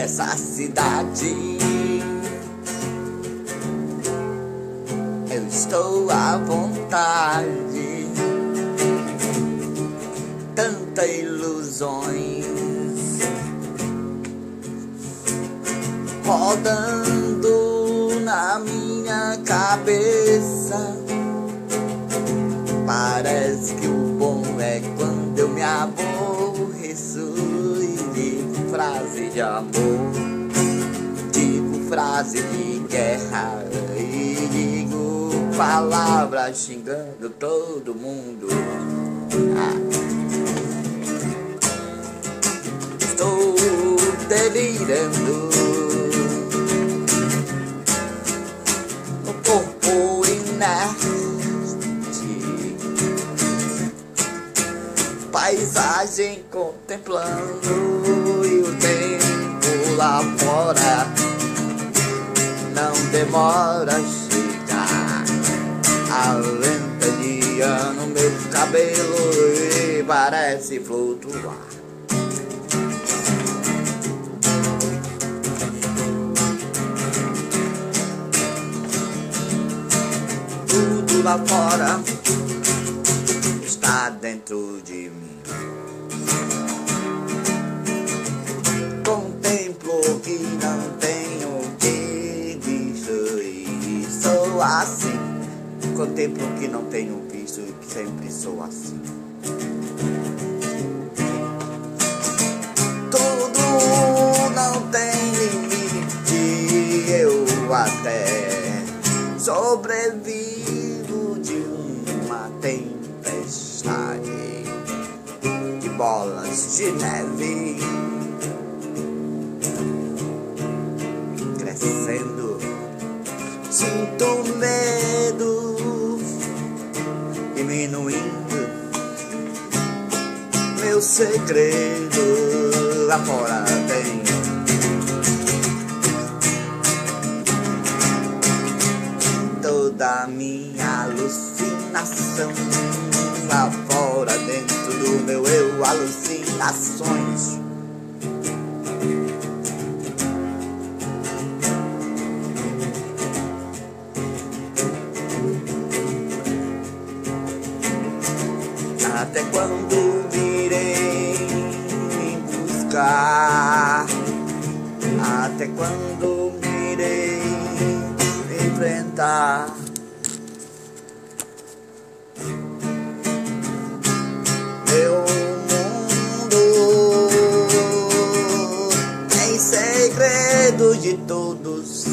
dessa cidade. Eu estou à vontade, tanta ilusões rodando na minha cabeça. Parece que o bom é quando eu me aborreço e digo frase de amor, digo frase de guerra e digo palavras xingando todo mundo. Paisagem contemplando e o tempo lá fora não demora a chegar. A ventania no meu cabelo e parece flutuar. Tudo lá fora está dentro de mim. Contemplo que não tenho que destruir. Sou assim. Contemplo que não tenho visto e que sempre sou assim. Tudo não tem limite. Eu até sobrevivo de uma tempestade de bolas de neve crescendo. Sinto medo diminuindo meu segredo lá fora tem. Toda minha alucinação lá fora dentro do meu eu alucinações. Até quando virei me buscar? Até quando virei enfrentar? Segredos de todos